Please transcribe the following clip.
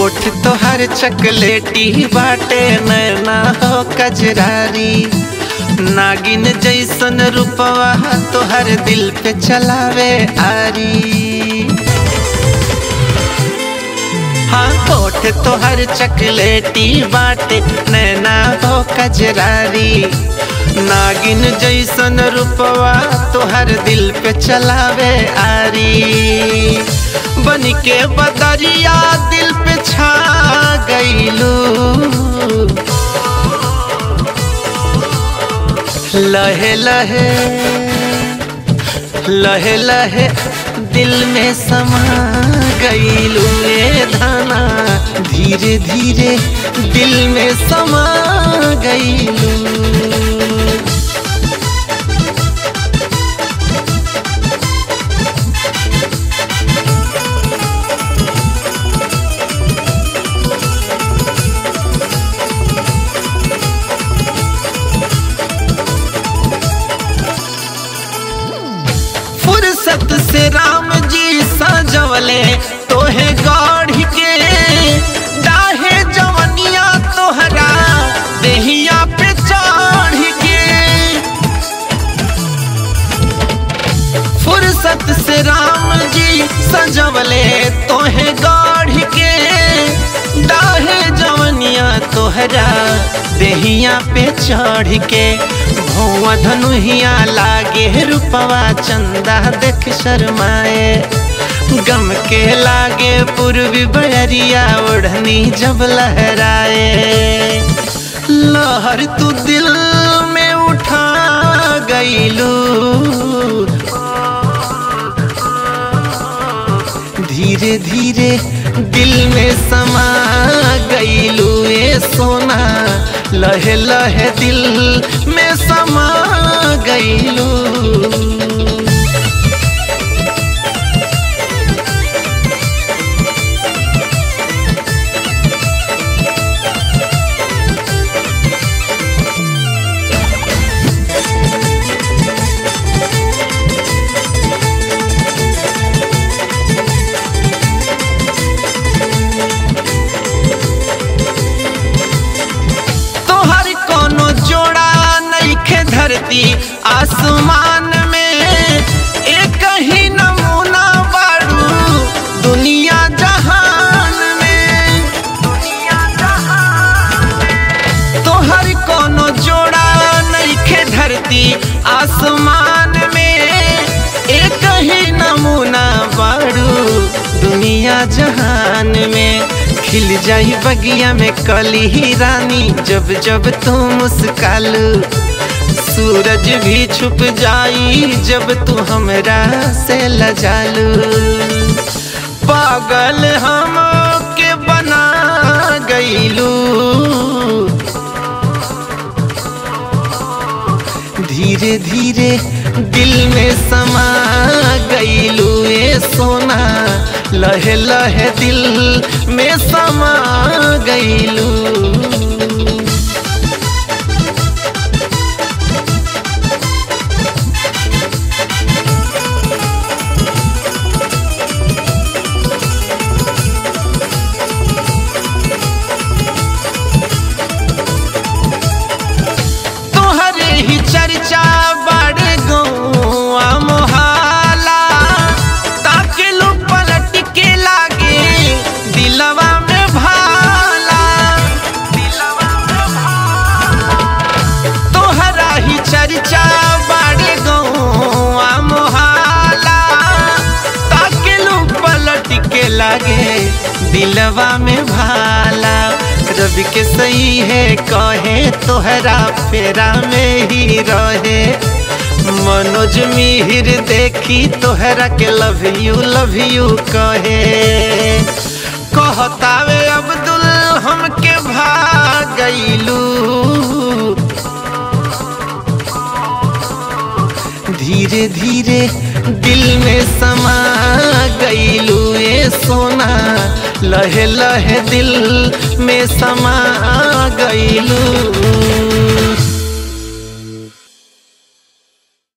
ओठ तोहर चकलेटी बाटे, नैना हो कजरारी। नागिन जैसन रूपवा तोहर दिल पे चलावे आरी। हाँ ओठ तोहर चकलेटी बाटे, नैना हो कजरारी। नागिन जैसन रूपवा तोहर दिल पे चलावे आरी। बन के बदरिया दिल पे छा गईलू। लहे लहे लहे लहे दिल में समा गईलू ए धाना धीरे धीरे दिल में समा गईलू। से राम जी सजवले, तोहे गढ़ के डाहे जवनिया तोहरा, देहिया पे चढ़ के फुर्सत से राम जी सजवले, तोहे गढ़ के डाहे जवनिया तोहरा, देहिया पे चढ़ के भौआ धनुहिया लागे, रूपवा चंदा देख शर्माए। गम के लागे, पूर्वी बयरिया ओढ़नी जब लहराए। लहर तू दिल में उठा गईलू धीरे धीरे दिल में समा गईलू ए सोना लहे लहे दिल में समा गईलू धरती आसमान में एक ही नमूना बारू, दुनिया जहान में। तोहर कोनो जोड़ा नइखे धरती आसमान में। एक ही नमूना बारू, दुनिया जहान में। खिल जाई बगिया में कली ही रानी, जब जब तू मुस्कालू। सूरज भी छुप जाई जब तू हमरा से लजालू। पागल हम के बना गईलू। धीरे धीरे दिल में समा गईलू ए सोना। लहे लहे दिल में समा गईलू। दिलवा में भाला। रवि के सही है, कहे तोहरा फेरा में ही रहे। मनोज मिहिर देखी तोहरा के लव यू लव यू कहे। कहतावे अब्दुल, हमके भाग गईलू धीरे धीरे दिल में समा गईलू ए सोना। लहे लहे दिल में समा गईलू